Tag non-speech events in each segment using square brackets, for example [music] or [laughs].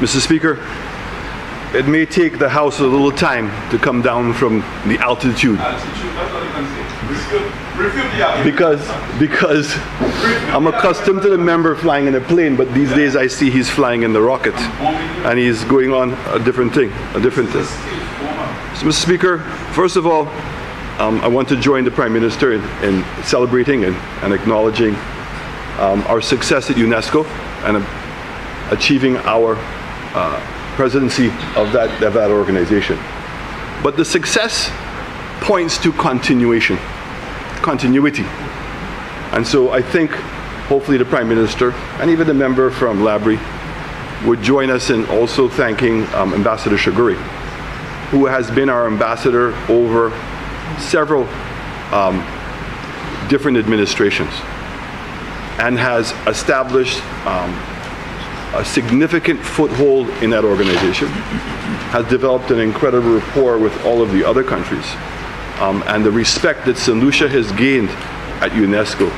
Mr. Speaker, it may take the House a little time to come down from the altitude Altitude, that's all you can say. Refute, refute the argument. because because I'm accustomed to the member flying in a plane, but these days I see he's flying in the rocket, and he's going on a different thing, a different thing. So, Mr. Speaker, first of all, um, I want to join the Prime Minister in, in celebrating and, and acknowledging um, our success at UNESCO and uh, achieving our uh, presidency of that, of that organization. But the success points to continuation, continuity. And so I think hopefully the Prime Minister and even the member from Laborie would join us in also thanking um, Ambassador Shaguri, who has been our ambassador over several um, different administrations and has established um, a significant foothold in that organization, has developed an incredible rapport with all of the other countries, um, and the respect that St. Lucia has gained at UNESCO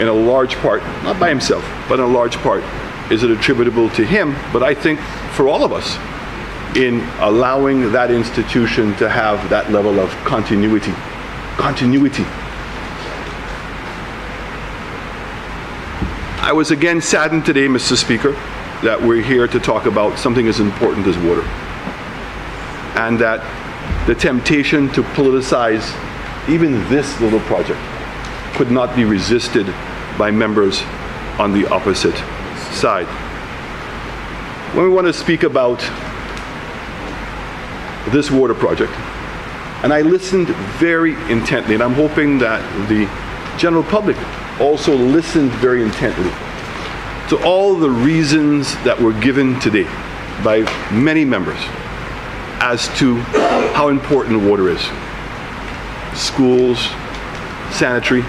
in a large part, not by himself, but in a large part, is it attributable to him, but I think for all of us, in allowing that institution to have that level of continuity. Continuity. I was again saddened today, Mr. Speaker, that we're here to talk about something as important as water. And that the temptation to politicize even this little project could not be resisted by members on the opposite side. When we want to speak about this water project, and I listened very intently, and I'm hoping that the general public also listened very intently to all the reasons that were given today by many members as to how important water is. Schools, sanitary,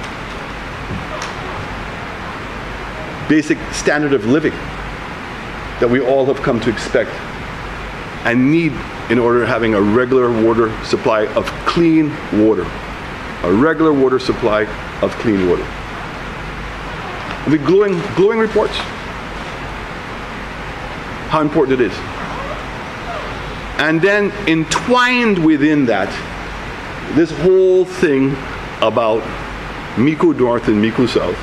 basic standard of living that we all have come to expect and need in order to having a regular water supply of clean water. A regular water supply of clean water. With glowing, glowing reports how important it is. And then entwined within that, this whole thing about Micoud North and Micoud South,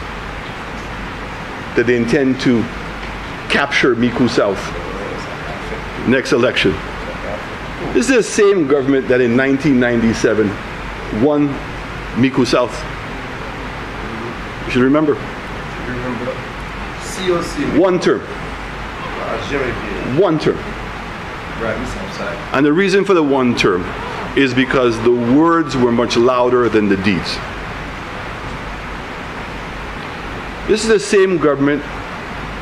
that they intend to capture Micoud South next election. This is the same government that in 1997 won Micoud South. You should remember. COC. One term. One term. Right, And the reason for the one term is because the words were much louder than the deeds. This is the same government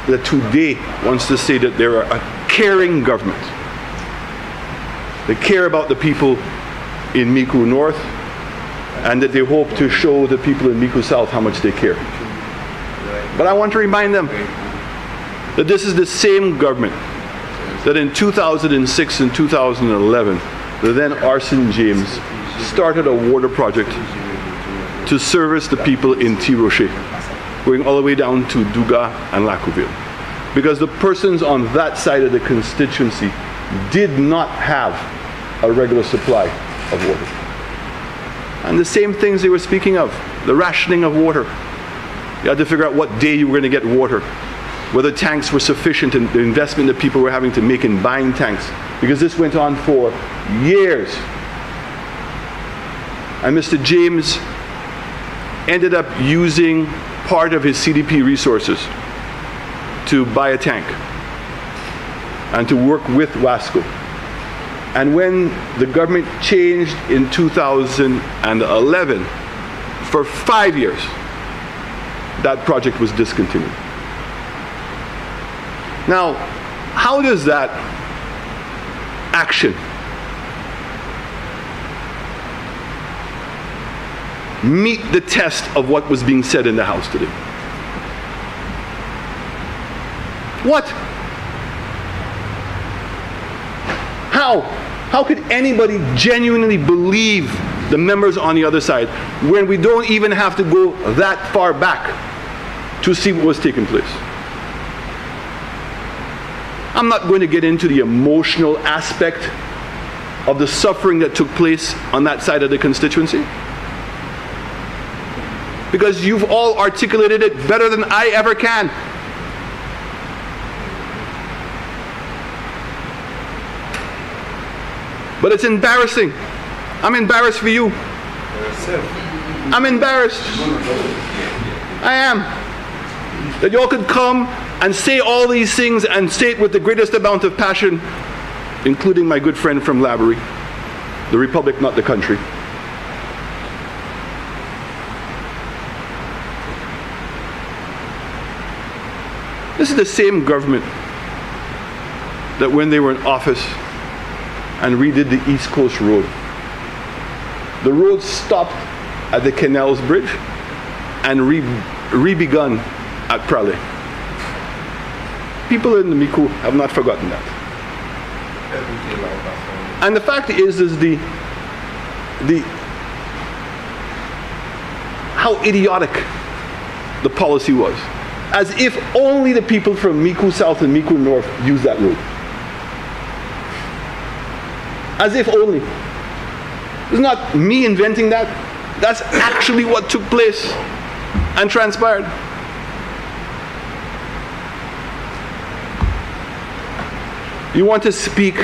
that today wants to say that they're a caring government. They care about the people in Micoud North and that they hope to show the people in Micoud South how much they care. But I want to remind them that this is the same government that in 2006 and 2011, the then Arsene James started a water project to service the people in Ti Rocher, going all the way down to Duga and Lacouville. Because the persons on that side of the constituency did not have a regular supply of water. And the same things they were speaking of, the rationing of water. You had to figure out what day you were going to get water whether tanks were sufficient and the investment that people were having to make in buying tanks, because this went on for years. And Mr. James ended up using part of his CDP resources to buy a tank and to work with WASCO. And when the government changed in 2011, for five years, that project was discontinued. Now, how does that action meet the test of what was being said in the House today? What? How? How could anybody genuinely believe the members on the other side when we don't even have to go that far back to see what was taking place? I'm not going to get into the emotional aspect of the suffering that took place on that side of the constituency. Because you've all articulated it better than I ever can. But it's embarrassing. I'm embarrassed for you. I'm embarrassed. I am. That y'all could come and say all these things and say it with the greatest amount of passion, including my good friend from Laborie. The Republic, not the country. This is the same government that when they were in office and redid the East Coast Road, the road stopped at the Canals Bridge and re, re-begun at Praslin. People in the Micoud have not forgotten that. And the fact is, is the, the, how idiotic the policy was. As if only the people from Micoud South and Micoud North use that road. As if only. It's not me inventing that. That's actually what took place and transpired. You want to speak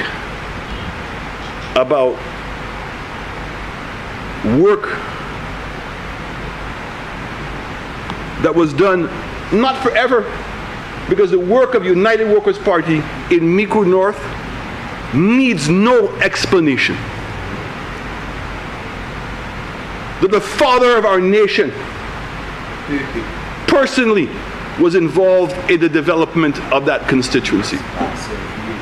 about work that was done not forever because the work of United Workers Party in Micoud North needs no explanation. That the father of our nation personally was involved in the development of that constituency.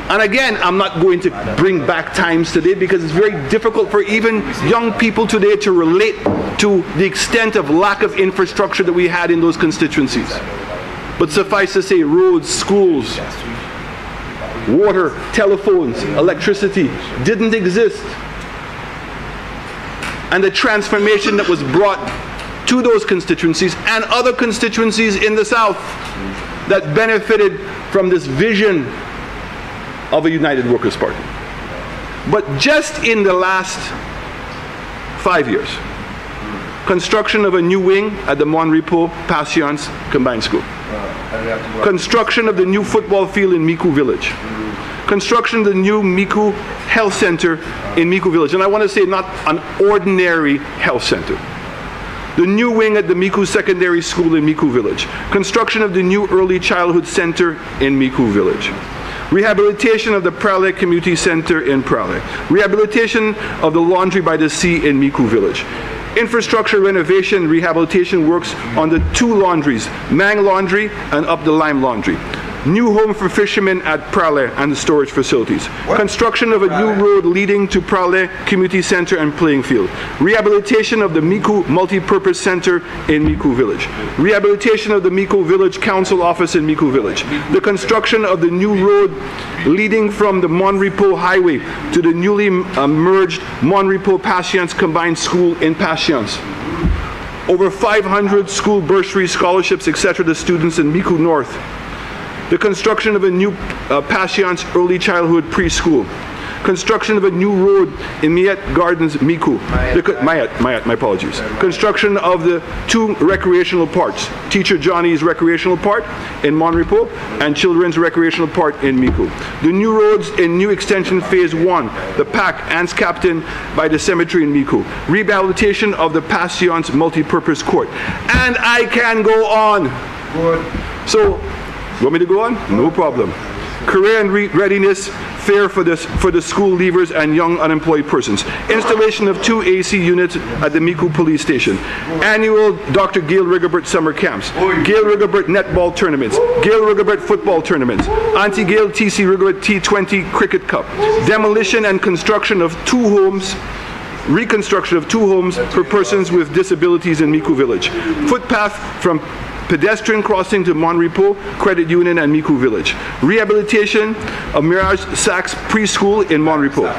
And again, I'm not going to bring back times today because it's very difficult for even young people today to relate to the extent of lack of infrastructure that we had in those constituencies. But suffice to say, roads, schools, water, telephones, electricity didn't exist. And the transformation that was brought to those constituencies and other constituencies in the South that benefited from this vision of a United Workers' Party. But just in the last five years, construction of a new wing at the Mon Repos Patience Combined School, construction of the new football field in Micoud Village, construction of the new Micoud Health Center in Micoud Village. And I want to say not an ordinary health center. The new wing at the Micoud Secondary School in Micoud Village. Construction of the new Early Childhood Center in Micoud Village. Rehabilitation of the Praslin Community Center in Praslin. Rehabilitation of the Laundry by the Sea in Micoud Village. Infrastructure renovation rehabilitation works on the two laundries, Mang Laundry and Up the Lime Laundry. New home for fishermen at Praslin and the storage facilities. Construction of a new road leading to Praslin Community Center and playing field. Rehabilitation of the Micoud Multi-Purpose Center in Micoud Village. Rehabilitation of the Micoud Village Council Office in Micoud Village. The construction of the new road leading from the Mon Repos Highway to the newly uh, merged Mon Repos Patience Combined School in Patience over 500 school bursary scholarships, etc. to students in Micoud North. The construction of a new uh, Patience early childhood preschool. Construction of a new road in Miette Gardens, Micoud. The co- Mayette, Mayette, my apologies. Construction of the two recreational parks. Teacher Johnny's recreational park in Mon Repos and Children's recreational park in Micoud. The new roads in new extension phase one. The PAC, Anse Captain by the cemetery in Micoud. Rehabilitation of the Patience multi-purpose court. And I can go on. Good. So, you want me to go on? No problem. Career and re- readiness fair for this for the school leavers and young unemployed persons. Installation of two AC units at the Micoud Police Station. Annual Dr. Gale Rigobert summer camps. Gale Rigobert netball tournaments. Gale Rigobert football tournaments. Auntie Gale TC Rigobert T20 Cricket Cup. Demolition and construction of two homes reconstruction of two homes for persons with disabilities in Micoud Village. Footpath from pedestrian crossing to Mon Repos, Credit Union, and Micoud Village. Rehabilitation of Mirage Sachs Preschool in Mon Repos.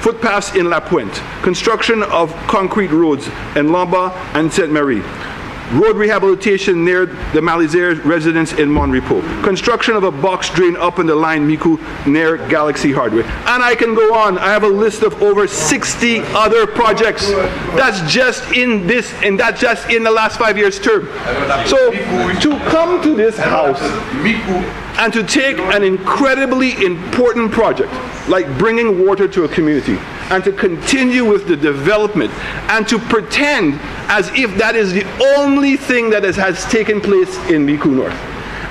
Footpaths in La Pointe. Construction of concrete roads in Lamba and Sainte Marie. Road rehabilitation near the Malizaire residence in Mon Repos, construction of a box drain up in the line Micoud near Galaxy Hardware. And I can go on. I have a list of over 60 other projects. That's just in this, and that's just in the last five years term. So to come to this house and to take an incredibly important project like bringing water to a community and to continue with the development and to pretend as if that is the only thing that has, has taken place in Micoud North.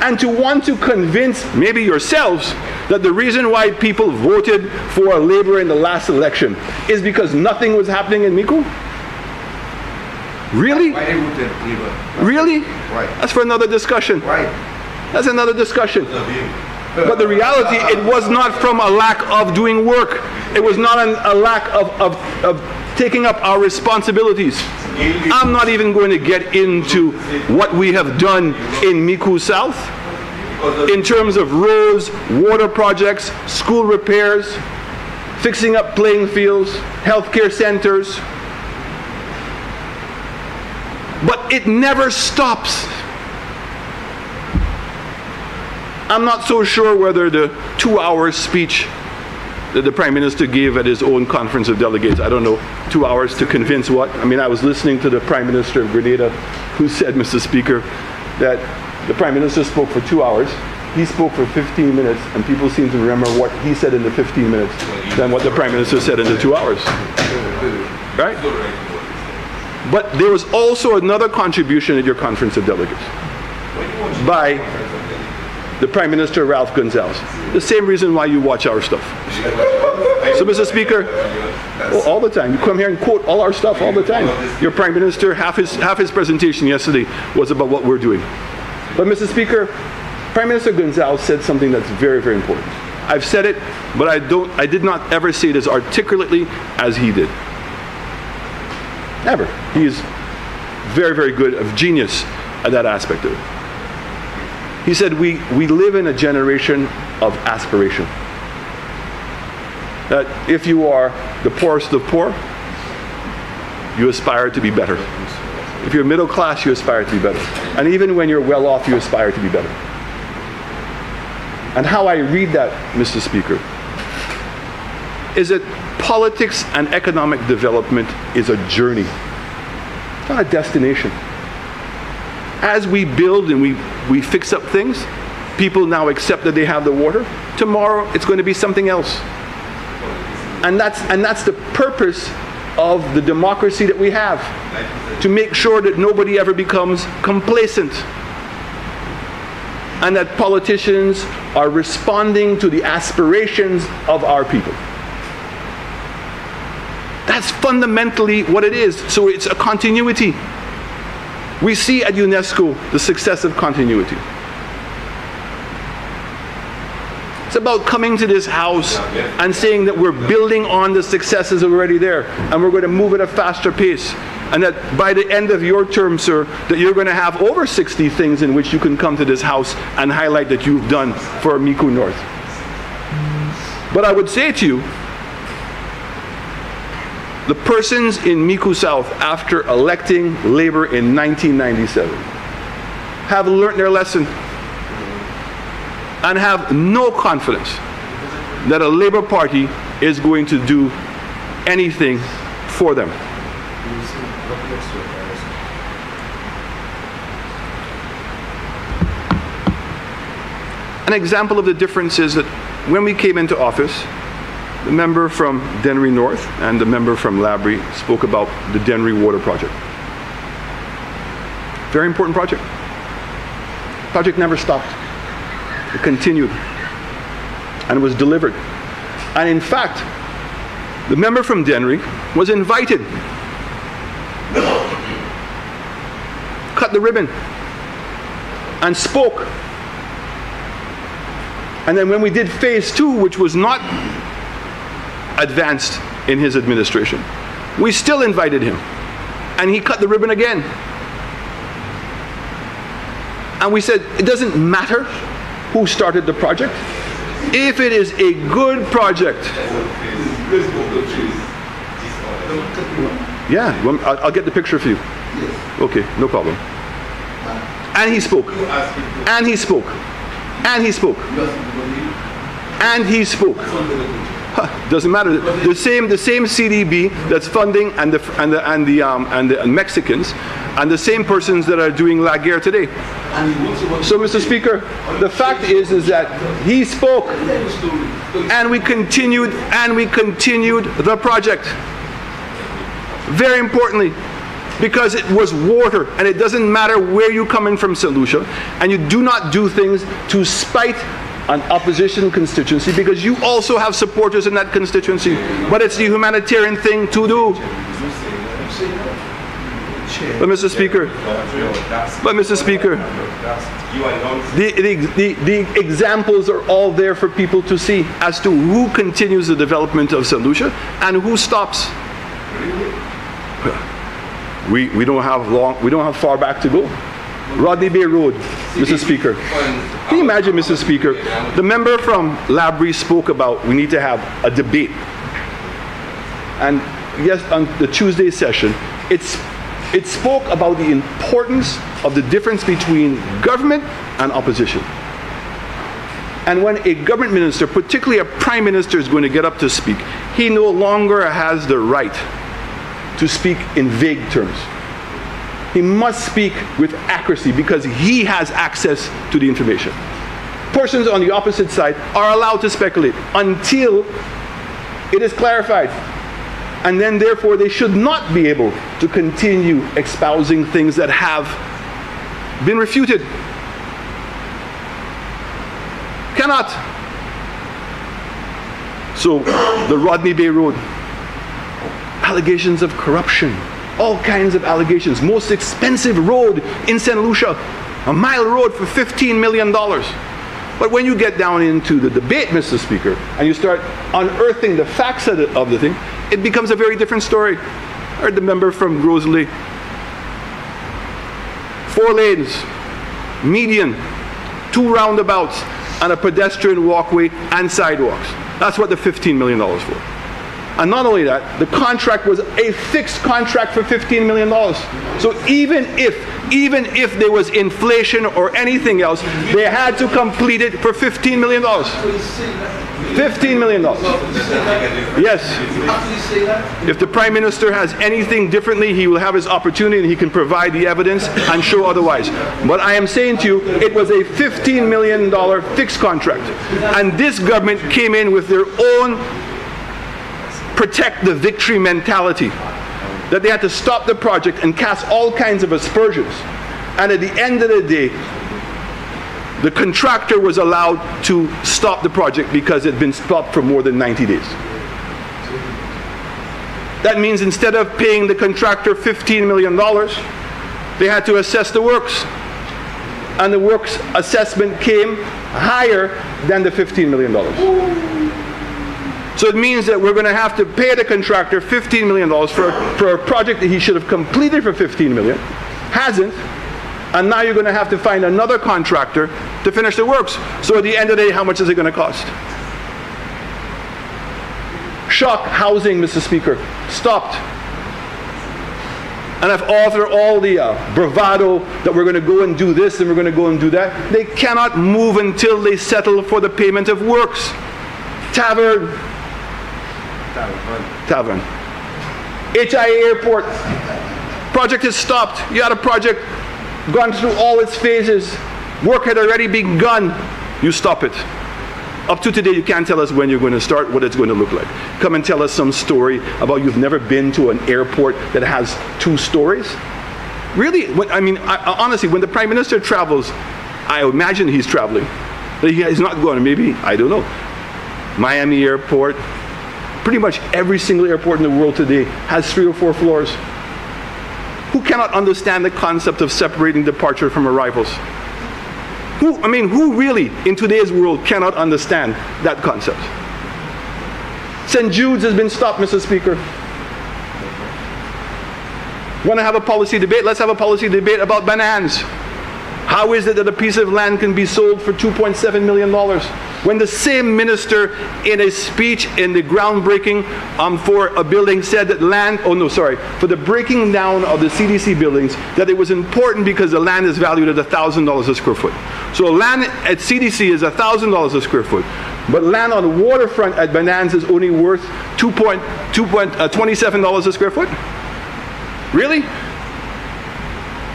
And to want to convince maybe yourselves that the reason why people voted for Labour in the last election is because nothing was happening in Micoud? Really? Why they voted Labour? Really? Right. That's for another discussion. Right. That's another discussion. But the reality, it was not from a lack of doing work. It was not an, a lack of, of, of taking up our responsibilities. I'm not even going to get into what we have done in Micoud South in terms of roads, water projects, school repairs, fixing up playing fields, healthcare centers. But it never stops. I'm not so sure whether the two-hour speech that the Prime Minister gave at his own conference of delegates, I don't know, two hours to convince what? I mean, I was listening to the Prime Minister of Grenada who said, Mr. Speaker, that the Prime Minister spoke for two hours. He spoke for 15 minutes, and people seem to remember what he said in the 15 minutes than what the Prime Minister said in the two hours. Right? But there was also another contribution at your conference of delegates by the Prime Minister Ralph Gonsalves. The same reason why you watch our stuff. So, Mr. Speaker, well, all the time. You come here and quote all our stuff all the time. Your Prime Minister, half his, half his presentation yesterday was about what we're doing. But, Mr. Speaker, Prime Minister Gonsalves said something that's very, very important. I've said it, but I, don't, I did not ever say it as articulately as he did. Ever. He is very, very good, of genius at that aspect of it. He said, we, we live in a generation of aspiration. That if you are the poorest of poor, you aspire to be better. If you're middle class, you aspire to be better. And even when you're well off, you aspire to be better. And how I read that, Mr. Speaker, is that politics and economic development is a journey, not a destination as we build and we, we fix up things, people now accept that they have the water. Tomorrow, it's going to be something else. And that's, and that's the purpose of the democracy that we have to make sure that nobody ever becomes complacent and that politicians are responding to the aspirations of our people. That's fundamentally what it is. So it's a continuity. We see at UNESCO the success of continuity. It's about coming to this house and saying that we're building on the successes already there and we're going to move at a faster pace. And that by the end of your term, sir, that you're going to have over 60 things in which you can come to this house and highlight that you've done for Micoud North. But I would say to you, the persons in Micoud South after electing Labour in 1997 have learned their lesson and have no confidence that a Labour Party is going to do anything for them. An example of the difference is that when we came into office, the member from Dennery North and the member from Laborie spoke about the Dennery Water Project. Very important project. Project never stopped. It continued and was delivered. And in fact, the member from Dennery was invited. Cut the ribbon and spoke. And then when we did phase two, which was not advanced in his administration. We still invited him. And he cut the ribbon again. And we said, it doesn't matter who started the project. If it is a good project, yeah, I'll, get the picture for you. Okay, no problem. And he spoke. You asking for And he spoke. And he spoke. asking for money? And he spoke. [laughs] Doesn't matter. The same, the same CDB that's funding and the and the and the um, and the Mexicans, and the same persons that are doing La Guerre today. So, Mr. Speaker, the fact is is that he spoke, and we continued and we continued the project. Very importantly, because it was water, and it doesn't matter where you come in from St. Lucia, and you do not do things to spite an opposition constituency because you also have supporters in that constituency. But it's the humanitarian thing to do. But Mr. Speaker, but Mr. Speaker, the, the, the, examples are all there for people to see as to who continues the development of St. Lucia and who stops. We, we don't have long, we don't have far back to go. Rodney Bay Road, Mr. Speaker. Can you imagine, Mr. Speaker? The member from Laborie spoke about we need to have a debate. And yes, on the Tuesday session, it's, it spoke about the importance of the difference between government and opposition. And when a government minister, particularly a prime minister, is going to get up to speak, he no longer has the right to speak in vague terms. He must speak with accuracy because he has access to the information. Persons on the opposite side are allowed to speculate until it is clarified. And then, therefore, they should not be able to continue espousing things that have been refuted. Cannot. So, the Rodney Bay Road, allegations of corruption, all kinds of allegations. Most expensive road in St. Lucia, a mile road for $15 million. But when you get down into the debate, Mr. Speaker, and you start unearthing the facts of the, of the thing, it becomes a very different story. I heard the member from Gros Islet. Four lanes, median, two roundabouts, and a pedestrian walkway and sidewalks. That's what the $15 million for. And not only that, the contract was a fixed contract for $15 million. So even if, even if there was inflation or anything else, they had to complete it for $15 million. $15 million. Yes. If the Prime Minister has anything differently, he will have his opportunity and he can provide the evidence and show otherwise. But I am saying to you, it was a $15 million fixed contract. And this government came in with their own protect the victory mentality. That they had to stop the project and cast all kinds of aspersions. And at the end of the day, the contractor was allowed to stop the project because it had been stopped for more than 90 days. That means instead of paying the contractor $15 million, they had to assess the works. And the works assessment came higher than the $15 million. So it means that we're going to have to pay the contractor $15 million for, a- for a project that he should have completed for 15 million, hasn't, and now you're going to have to find another contractor to finish the works. So at the end of the day, how much is it going to cost? Shock housing, Mr. Speaker, stopped. And if after all the uh, bravado that we're going to go and do this and we're going to go and do that, they cannot move until they settle for the payment of works. Tavern, Tavern. HIA Airport. Project is stopped. You had a project gone through all its phases. Work had already begun. You stop it. Up to today, you can't tell us when you're going to start, what it's going to look like. Come and tell us some story about you've never been to an airport that has two stories. Really? When, I mean, I, honestly, when the Prime Minister travels, I imagine he's traveling. But he- He's not going, maybe, I don't know. Miami Airport, pretty much every single airport in the world today has three or four floors. Who cannot understand the concept of separating departure from arrivals? Who, I mean, who really in today's world cannot understand that concept? St. Jude's has been stopped, Mr. Speaker. Want to have a policy debate? Let's have a policy debate about bananas. How is it that a piece of land can be sold for $2.7 million? When the same minister in a speech in the groundbreaking um, for a building said that land, oh no, sorry, for the breaking down of the CDC buildings, that it was important because the land is valued at $1,000 a square foot. So land at CDC is $1,000 a square foot. But land on the waterfront at Bonanza is only worth $2.27 uh, a square foot? Really?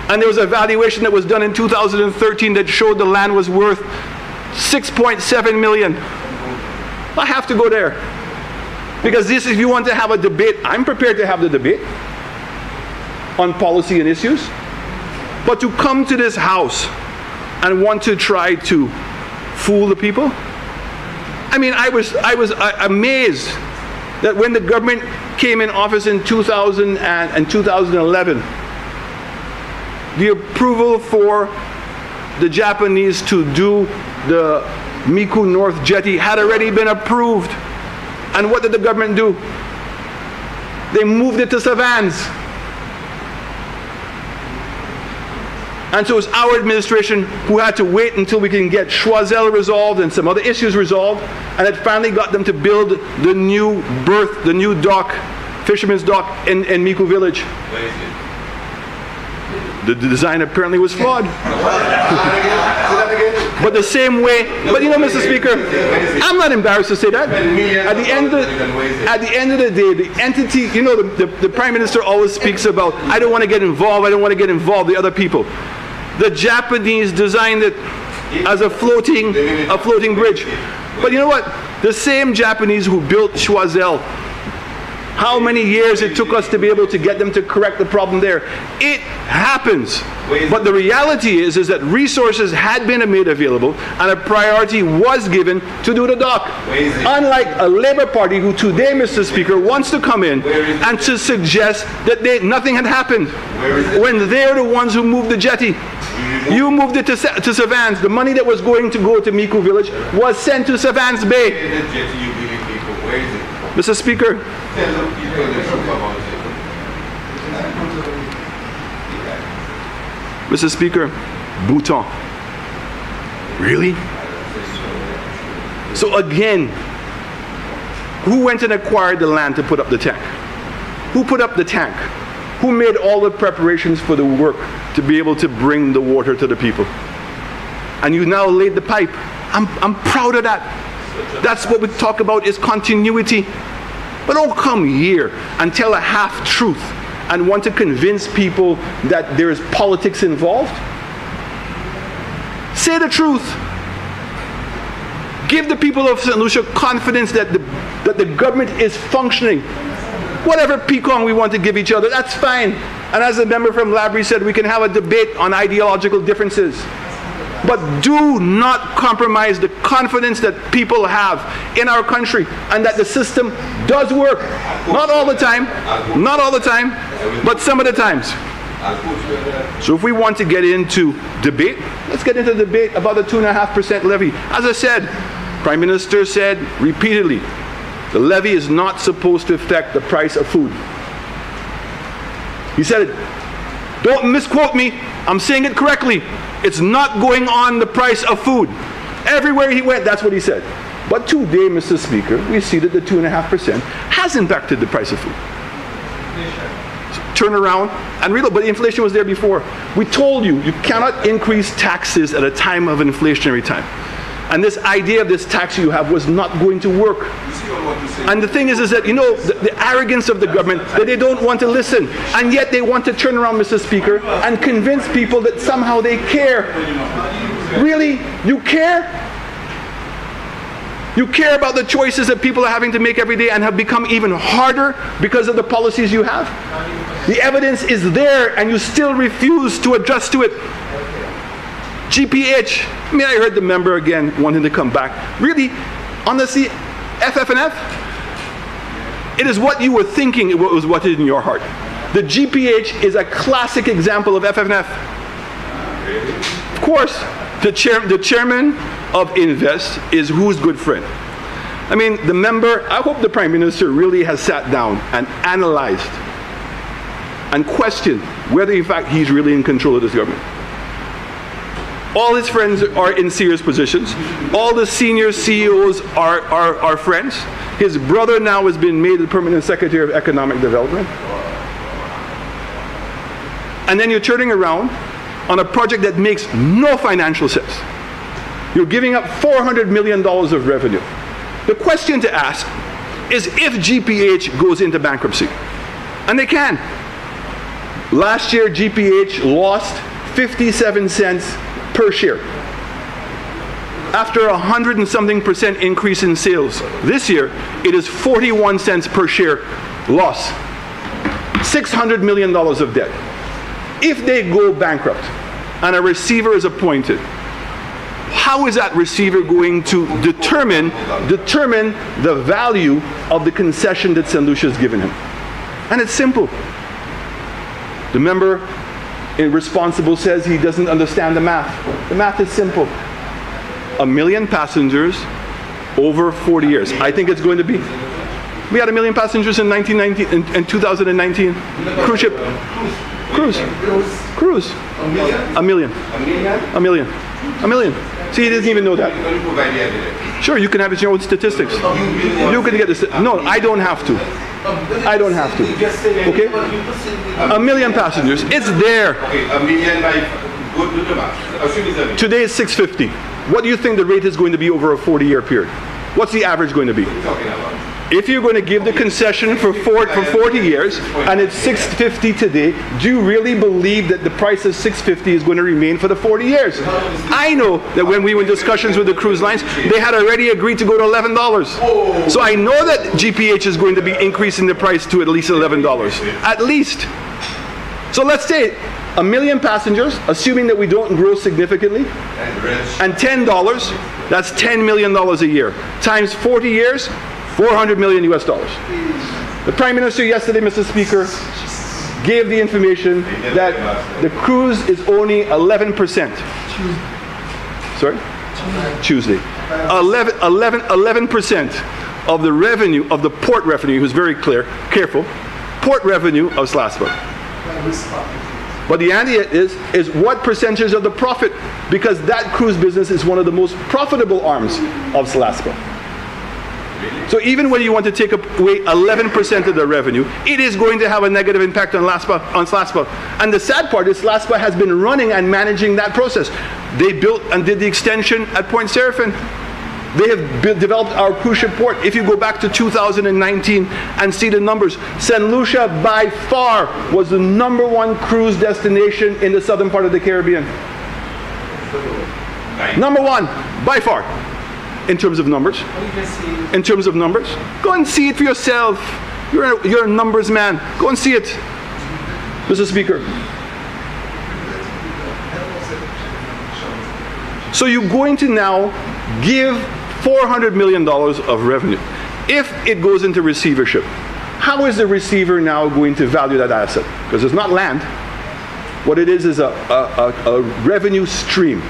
And there was a valuation that was done in 2013 that showed the land was worth 6.7 million. I have to go there. Because this, if you want to have a debate, I'm prepared to have the debate on policy and issues. But to come to this house and want to try to fool the people, I mean, I was, I was uh, amazed that when the government came in office in 2000 and, and 2011, the approval for the Japanese to do the Micoud North Jetty had already been approved. And what did the government do? They moved it to Savannes. And so it's our administration who had to wait until we can get Choiseul resolved and some other issues resolved. And it finally got them to build the new berth, the new dock, fisherman's dock in, in Micoud Village. The, the design apparently was flawed. [laughs] but the same way, but you know, Mr. Speaker, I'm not embarrassed to say that. At the end of the, at the, end of the day, the entity, you know, the, the, the Prime Minister always speaks about, I don't want to get involved, I don't want to get involved, the other people. The Japanese designed it as a floating, a floating bridge. But you know what? The same Japanese who built Choiseul how many years it took us to be able to get them to correct the problem there. It happens. But the reality is, is that resources had been made available and a priority was given to do the dock. Unlike a Labour Party who today, Mr. Speaker, wants to come in and to suggest that they, nothing had happened when they're the ones who moved the jetty. You moved it to, to Savannes. The money that was going to go to Micoud Village was sent to Savannes Bay. Mr. Speaker, Mr. Speaker, Bhutan. Really? So again, who went and acquired the land to put up the tank? Who put up the tank? Who made all the preparations for the work to be able to bring the water to the people? And you now laid the pipe. I'm, I'm proud of that. That's what we talk about is continuity. But don't come here and tell a half truth and want to convince people that there is politics involved. Say the truth. Give the people of St. Lucia confidence that the, that the government is functioning. Whatever picong we want to give each other, that's fine. And as a member from Laborie said, we can have a debate on ideological differences. But do not compromise the confidence that people have in our country and that the system does work. Not all the time, not all the time, but some of the times. So if we want to get into debate, let's get into debate about the 2.5% levy. As I said, Prime Minister said repeatedly, the levy is not supposed to affect the price of food. He said it. Don't misquote me. I'm saying it correctly. It's not going on the price of food. Everywhere he went, that's what he said. But today, Mr. Speaker, we see that the 2.5% has impacted the price of food. turn around and relook, but inflation was there before. We told you, you cannot increase taxes at a time of inflationary time. And this idea of this tax you have was not going to work. And the thing is, is that, you know, the, the, arrogance of the government, that they don't want to listen. And yet they want to turn around, Mr. Speaker, and convince people that somehow they care. Really? You care? You care about the choices that people are having to make every day and have become even harder because of the policies you have? The evidence is there and you still refuse to adjust to it. GPH. I mean, I heard the member again wanting to come back. Really, honestly, FFNF, it is what you were thinking, it was what is in your heart. The GPH is a classic example of FFNF. Of course, the, chair, the chairman of Invest is whose good friend? I mean, the member, I hope the Prime Minister really has sat down and analyzed and questioned whether, in fact, he's really in control of this government. All his friends are in serious positions. All the senior CEOs are, are, are friends. His brother now has been made the permanent secretary of economic development. And then you're turning around on a project that makes no financial sense. You're giving up $400 million of revenue. The question to ask is if GPH goes into bankruptcy, and they can. Last year, GPH lost 57 cents per share. After a hundred and something percent increase in sales, this year it is 41 cents per share loss. $600 million of debt. If they go bankrupt and a receiver is appointed, how is that receiver going to determine, determine the value of the concession that St. Lucia has given him? And it's simple. The member responsible says he doesn't understand the math. The math is simple. A million passengers over 40 years. I think it's going to be. We had a million passengers in 1919 in, in 2019. Cruise ship. Cruise. Cruise. A million. A million. A million. See, he doesn't even know that. Sure, you can have your own statistics. You can get this. No, I don't have to. I don't have to. Okay? A million passengers. It's there. Okay, a million by go do the math. Assume it's a million. Today is 650. What do you think the rate is going to be over a 40-year period? What's the average going to be? If you're going to give the concession for, four, for 40 years and it's 650 today, do you really believe that the price of 650 is going to remain for the 40 years? I know that when we were in discussions with the cruise lines, they had already agreed to go to $11. So I know that GPH is going to be increasing the price to at least $11. At least. So let's say a million passengers, assuming that we don't grow significantly, and $10, that's $10 million a year. Times 40 years, 400 million US dollars. The Prime Minister yesterday, Mr. Speaker, gave the information that the cruise is only 11%. Sorry? Tuesday. 11, 11, 11% of the revenue, of the port revenue, who's very clear, careful, port revenue of Slaspa. But the idea is, is what percentage of the profit? Because that cruise business is one of the most profitable arms of SLASPA. So even when you want to take away 11% of the revenue, it is going to have a negative impact on LASPA, on SLASPA. And the sad part is LASPA has been running and managing that process. They built and did the extension at Pointe Seraphine. They have built, developed our cruise port. If you go back to 2019 and see the numbers, St. Lucia by far was the number one cruise destination in the southern part of the Caribbean. Number one, by far, in terms of numbers. In terms of numbers. Go and see it for yourself. You're a, you're a numbers man. Go and see it. Mr. Speaker. So you're going to now give $400 million of revenue. If it goes into receivership, how is the receiver now going to value that asset? Because it's not land. What it is is a, a, a, a revenue stream.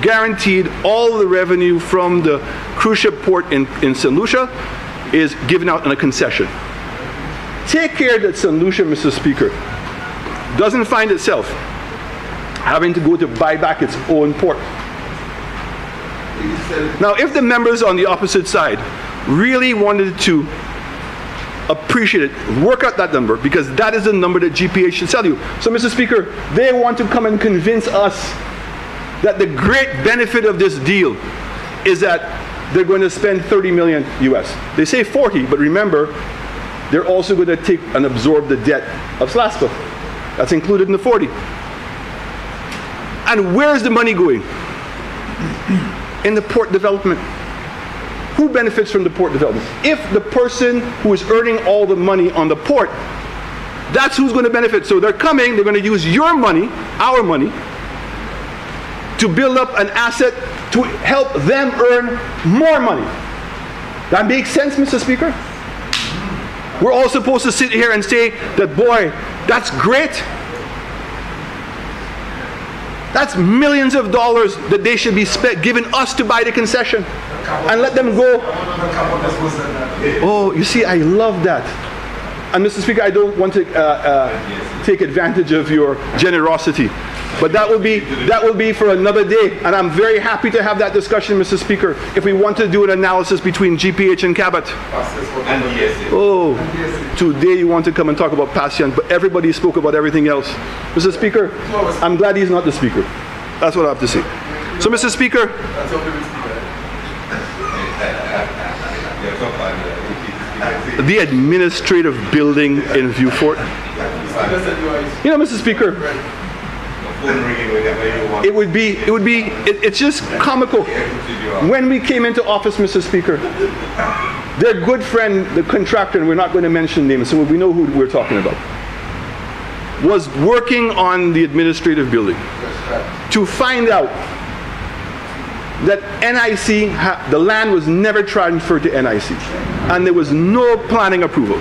Guaranteed all the revenue from the cruise ship port in, in St. Lucia is given out in a concession. Take care that St. Lucia, Mr. Speaker, doesn't find itself having to go to buy back its own port. Now, if the members on the opposite side really wanted to appreciate it, work out that number because that is the number that GPA should sell you. So, Mr. Speaker, they want to come and convince us that the great benefit of this deal is that they're going to spend 30 million US. They say 40, but remember, they're also going to take and absorb the debt of Slasco. That's included in the 40. And where's the money going? In the port development. Who benefits from the port development? If the person who is earning all the money on the port, that's who's going to benefit. So they're coming, they're going to use your money, our money, to build up an asset to help them earn more money. That makes sense, Mr. Speaker? We're all supposed to sit here and say that, boy, that's great. That's millions of dollars that they should be spent, given us to buy the concession and let them go. Oh, you see, I love that. And Mr. Speaker, I don't want to uh, uh, take advantage of your generosity. But that will be that will be for another day, and I'm very happy to have that discussion, Mr. Speaker. If we want to do an analysis between GPH and Cabot, oh, today you want to come and talk about Patience, but everybody spoke about everything else. Mr. Speaker, I'm glad he's not the speaker. That's what I have to say. So, Mr. Speaker. Yeah, top five, yeah. The administrative building in Vieux Fort. You know, Mr. Speaker, it would be it would be it, it's just comical. When we came into office, Mr. Speaker, their good friend, the contractor, and we're not going to mention names, so we know who we're talking about, was working on the administrative building to find out that NIC, the land was never transferred to NIC, and there was no planning approval.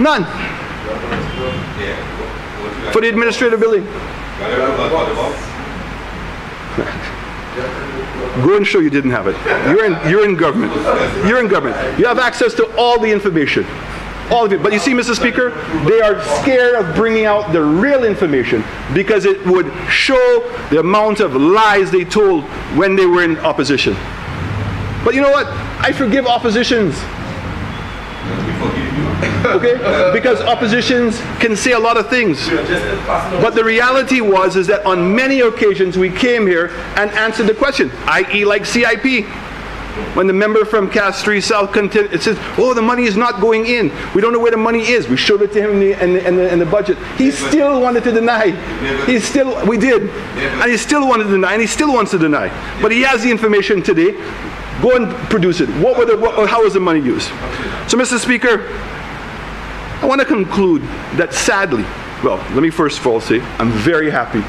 None for the administrative building. [laughs] Go and show you didn't have it. You're in, you're in government. You're in government. You have access to all the information. All of it. But you see, Mr. Speaker, they are scared of bringing out the real information because it would show the amount of lies they told when they were in opposition. But you know what? I forgive oppositions. Okay? Because oppositions can say a lot of things. But the reality was is that on many occasions we came here and answered the question, i.e. like CIP. When the member from Castries South it says, oh, the money is not going in. We don't know where the money is. We showed it to him in the, in the, in the, in the budget. He still wanted to deny. He still, we did. And he still wanted to deny, and he still wants to deny. But he has the information today. Go and produce it. What were the, what, how was the money used? So, Mr. Speaker, I want to conclude that sadly, well, let me first of all say I'm very happy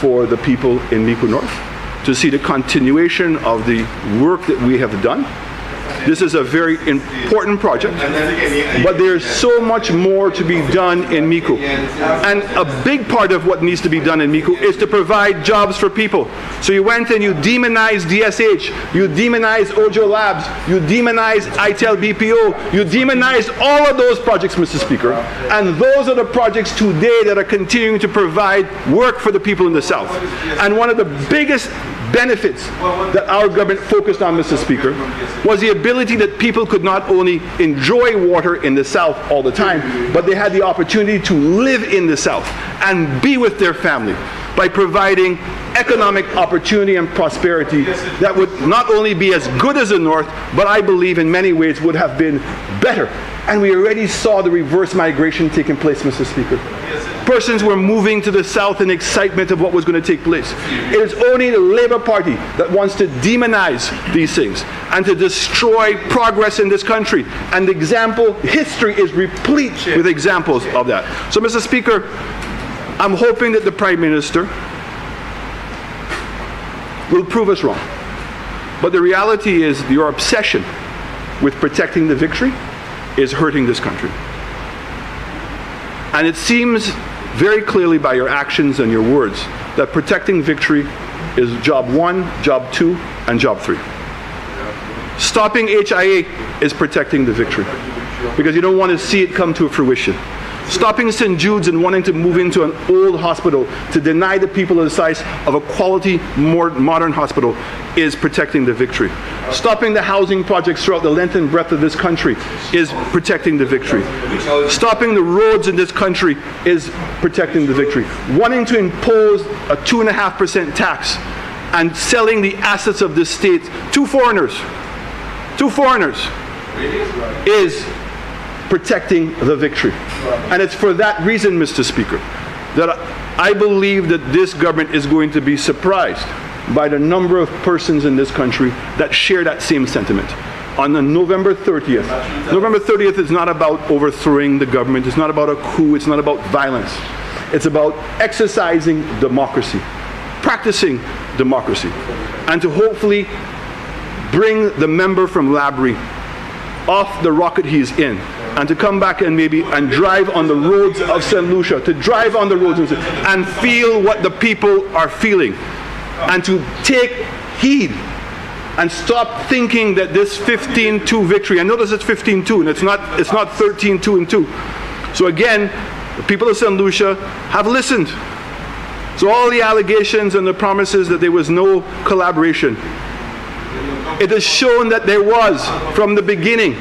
for the people in Micoud North to see the continuation of the work that we have done. This is a very important project, but there's so much more to be done in Micoud. And a big part of what needs to be done in Micoud is to provide jobs for people. So you went and you demonized DSH, you demonized Ojo Labs, you demonized ITEL BPO, you demonized all of those projects, Mr. Speaker. And those are the projects today that are continuing to provide work for the people in the South. And one of the biggest benefits that our government focused on, Mr. Speaker, was the ability that people could not only enjoy water in the South all the time, but they had the opportunity to live in the South and be with their family by providing economic opportunity and prosperity that would not only be as good as the North, but I believe in many ways would have been better. And we already saw the reverse migration taking place, Mr. Speaker. Persons were moving to the south in excitement of what was going to take place. It is only the Labour Party that wants to demonize these things and to destroy progress in this country. And the example, history is replete with examples of that. So, Mr. Speaker, I'm hoping that the Prime Minister will prove us wrong. But the reality is your obsession with protecting the victory is hurting this country. And it seems very clearly by your actions and your words that protecting victory is job one, job two, and job three. Stopping HIA is protecting the victory because you don't want to see it come to fruition. Stopping St. Jude's and wanting to move into an old hospital to deny the people of the size of a quality, more modern hospital is protecting the victory. Stopping the housing projects throughout the length and breadth of this country is protecting the victory. Stopping the roads in this country is protecting the victory. Wanting to impose a 2.5% tax and selling the assets of this state to foreigners, to foreigners, is protecting the victory. And it's for that reason, Mr. Speaker, that I believe that this government is going to be surprised by the number of persons in this country that share that same sentiment. On the November 30th, November 30th is not about overthrowing the government, it's not about a coup, it's not about violence. It's about exercising democracy, practicing democracy, and to hopefully bring the member from Laborie off the rocket he's in and to come back and maybe and drive on the roads of St. Lucia, to drive on the roads of and feel what the people are feeling and to take heed and stop thinking that this 15-2 victory, I notice it's 15-2 and it's not, it's not 13-2 and 2. So again, the people of St. Lucia have listened. So all the allegations and the promises that there was no collaboration, it is shown that there was from the beginning.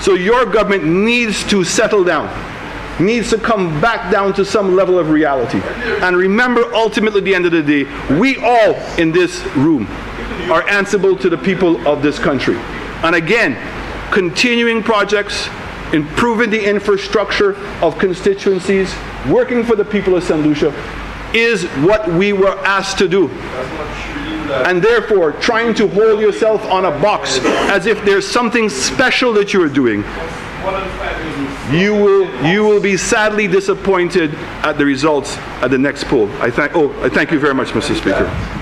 So your government needs to settle down, needs to come back down to some level of reality. And remember, ultimately, at the end of the day, we all in this room are answerable to the people of this country. And again, continuing projects, improving the infrastructure of constituencies, working for the people of St. Lucia is what we were asked to do. And therefore, trying to hold yourself on a box as if there's something special that you are doing, you will, you will be sadly disappointed at the results at the next poll. I thank, oh, I thank you very much, Mr. Speaker.